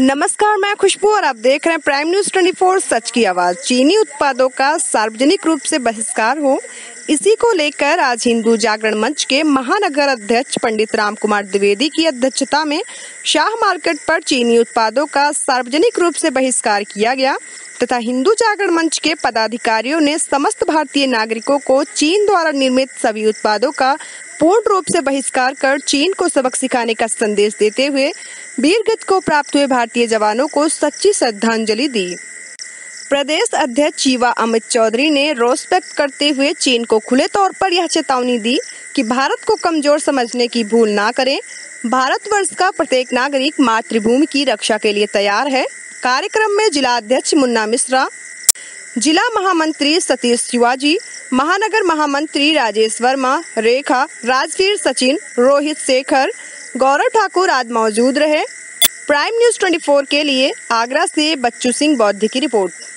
नमस्कार, मैं खुशबू और आप देख रहे हैं प्राइम न्यूज़ 24 सच की आवाज़, चीनी उत्पादों का सार्वजनिक रूप से बहिष्कार हो इसी को लेकर आज हिंदू जागरण मंच के महानगर अध्यक्ष पंडित राम कुमार द्विवेदी की अध्यक्षता में शाह मार्केट पर चीनी उत्पादों का सार्वजनिक रूप से बहिष्कार किया गया, तथा हिंदू जागरण मंच के पदाधिकारियों ने समस्त भारतीय नागरिकों को चीन द्वारा निर्मित सभी उत्पादों का पूर्ण रूप से बहिष्कार कर चीन को सबक सिखाने का संदेश देते हुए, वीरगत को प्राप्त हुए भारतीय जवानों को सच्ची श्रद्धांजलि दी। प्रदेश अध्यक्ष युवा अमित चौधरी ने रोष व्यक्त करते हुए चीन को खुले तौर पर यह चेतावनी दी कि भारत को कमज़ोर समझने की भूल ना करें। भारतवर्ष का प्रत्येक नागरिक मातृभूमि की रक्षा के लिए तैयार है। कार्यक्रम में जिला अध्यक्ष मुन्ना मिश्रा, जिला महामंत्री सतीश शिवाजी, महानगर महामंत्री राजेश वर्मा, रेखा, राजवीर सचिन, रोहित शेखर, गौरव ठाकुर आज मौजूद रहे। प्राइम न्यूज़ 24 के लिए आगरा से बच्चू सिंह बौद्ध की रिपोर्ट।